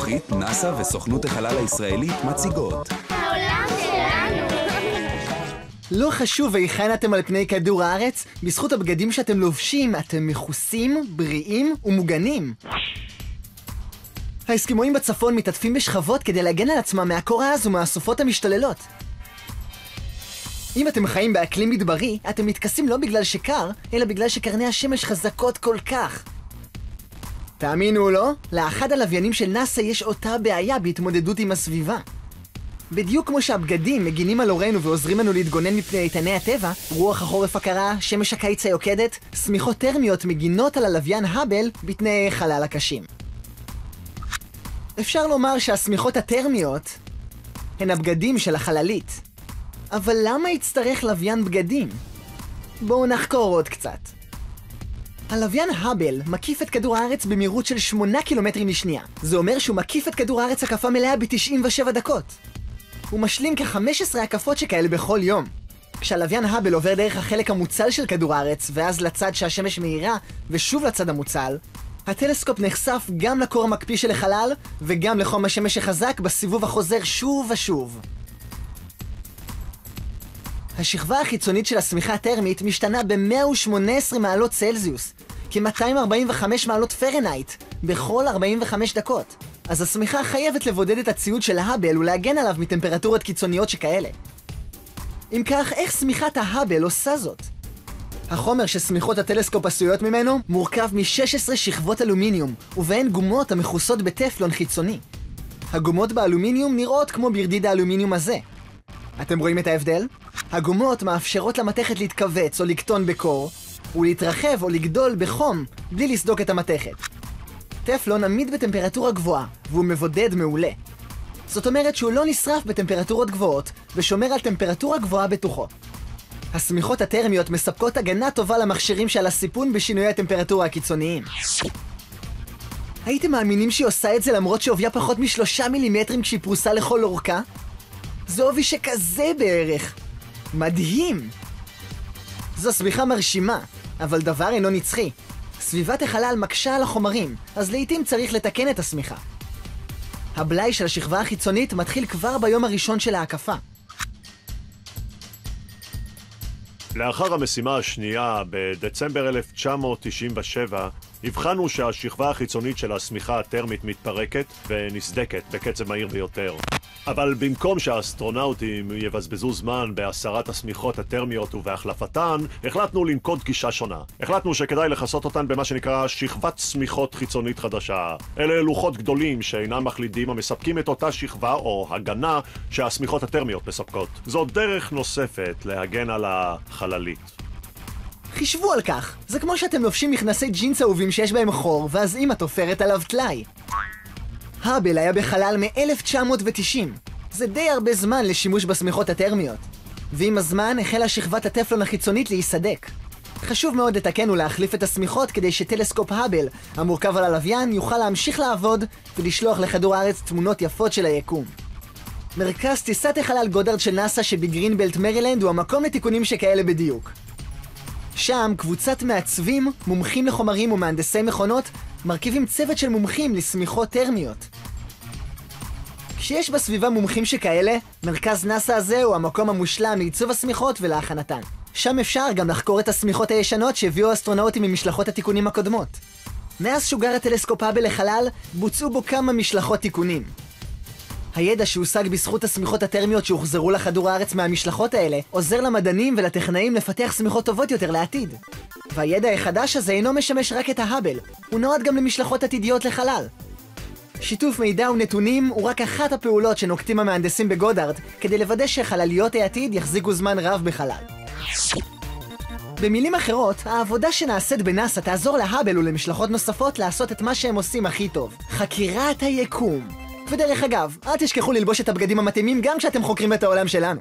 זכוכית, נאס"א וסוכנות החלל הישראלית מציגות. העולם שלנו. לא חשוב היכן אתם על פני כדור הארץ, בזכות הבגדים שאתם לובשים, אתם מכוסים, בריאים ומוגנים. האסקימואים בצפון מתעטפים בשכבות כדי להגן על עצמם מהקור העז ומהסופות המשתוללות. אם אתם חיים באקלים מדברי, אתם מתכסים לא בגלל שקר, אלא בגלל שקרני השמש חזקות כל כך. תאמינו או לא, לאחד הלוויינים של נאס"א יש אותה בעיה בהתמודדות עם הסביבה. בדיוק כמו שהבגדים מגינים על הורינו ועוזרים לנו להתגונן מפני איתני הטבע, רוח החורף הקרה, שמש הקיץ היוקדת, שמיכות טרמיות מגינות על הלוויין האבל בתנאי חלל הקשים. אפשר לומר שהשמיכות הטרמיות הן הבגדים של החללית. אבל למה יצטרך לוויין בגדים? בואו נחקור עוד קצת. הלוויין האבל מקיף את כדור הארץ במהירות של 8 קילומטרים לשנייה. זה אומר שהוא מקיף את כדור הארץ הקפה מלאה ב-97 דקות. הוא משלים כ-15 הקפות שכאלה בכל יום. כשהלוויין האבל עובר דרך החלק המוצל של כדור הארץ, ואז לצד שהשמש מאירה, ושוב לצד המוצל, הטלסקופ נחשף גם לקור המקפיא של החלל, וגם לחום השמש החזק בסיבוב החוזר שוב ושוב. השכבה החיצונית של השמיכה הטרמית משתנה ב-118 מעלות צלזיוס, כ-245 מעלות פרנהייט, בכל 45 דקות. אז השמיכה חייבת לבודד את הציוד של ההאבל ולהגן עליו מטמפרטורות קיצוניות שכאלה. אם כך, איך שמיכת ההאבל עושה זאת? החומר ששמיכות הטלסקופ עשויות ממנו מורכב מ-16 שכבות אלומיניום, ובהן גומות המכוסות בטפלון חיצוני. הגומות באלומיניום נראות כמו ברדיד האלומיניום הזה. אתם רואים את ההבדל? הגומות מאפשרות למתכת להתכווץ או לקטון בקור, ולהתרחב או לגדול בחום, בלי לסדוק את המתכת. טפלון עמיד בטמפרטורה גבוהה, והוא מבודד מעולה. זאת אומרת שהוא לא נשרף בטמפרטורות גבוהות, ושומר על טמפרטורה גבוהה בתוכו. השמיכות הטרמיות מספקות הגנה טובה למכשירים שעל הסיפון בשינויי הטמפרטורה הקיצוניים. הייתם מאמינים שהיא עושה את זה למרות שעובייה פחות משלושה מילימטרים כשהיא פרוסה לכל אורכה? זה עובי שכזה בערך. מדהים! זו שמיכה מרשימה, אבל דבר אינו נצחי. סביבת החלל מקשה על החומרים, אז לעיתים צריך לתקן את השמיכה. הבלאי של השכבה החיצונית מתחיל כבר ביום הראשון של ההקפה. לאחר המשימה השנייה, בדצמבר 1997, הבחנו שהשכבה החיצונית של השמיכה הטרמית מתפרקת ונסדקת בקצב מהיר ביותר. אבל במקום שהאסטרונאוטים יבזבזו זמן בהסרת השמיכות הטרמיות ובהחלפתן, החלטנו לנקוט גישה שונה. החלטנו שכדאי לכסות אותן במה שנקרא שכבת שמיכות חיצונית חדשה. אלה לוחות גדולים שאינם מחלידים המספקים את אותה שכבה או הגנה שהשמיכות הטרמיות מספקות. זו דרך נוספת להגן על החללית. חישבו על כך, זה כמו שאתם לובשים מכנסי ג'ינס אהובים שיש בהם חור, ואז אמא תופרת עליו טלאי. האבל היה בחלל מ-1990. זה די הרבה זמן לשימוש בשמיכות הטרמיות. ועם הזמן החלה שכבת הטפלון החיצונית להיסדק. חשוב מאוד לתקן ולהחליף את השמיכות כדי שטלסקופ האבל, המורכב על הלוויין, יוכל להמשיך לעבוד ולשלוח לכדור הארץ תמונות יפות של היקום. מרכז טיסת החלל גודרד של נאס"א שבגרינבלט מרילנד הוא המקום לתיקונים שכאלה בדיוק. שם קבוצת מעצבים, מומחים לחומרים ומהנדסי מכונות מרכיבים צוות של מומחים לשמיכות טרמיות. כשיש בסביבה מומחים שכאלה, מרכז נאס"א הזה הוא המקום המושלם לעיצוב השמיכות ולהכנתן. שם אפשר גם לחקור את השמיכות הישנות שהביאו האסטרונאוטים ממשלחות התיקונים הקודמות. מאז שוגר הטלסקופ האבל לחלל, בוצעו בו כמה משלחות תיקונים. הידע שהושג בזכות השמיכות הטרמיות שהוחזרו לכדור הארץ מהמשלחות האלה, עוזר למדענים ולטכנאים לפתח שמיכות טובות יותר לעתיד. והידע החדש הזה אינו משמש רק את ההאבל, הוא נועד גם למשלחות עתידיות לחלל. שיתוף מידע ונתונים הוא רק אחת הפעולות שנוקטים המהנדסים בגודארד כדי לוודא שחלליות העתיד יחזיקו זמן רב בחלל. במילים אחרות, העבודה שנעשית בנאס"א תעזור להאבל ולמשלחות נוספות לעשות את מה שהם עושים הכי טוב, חקירת היקום. ודרך אגב, אל תשכחו ללבוש את הבגדים המתאימים גם כשאתם חוקרים את העולם שלנו.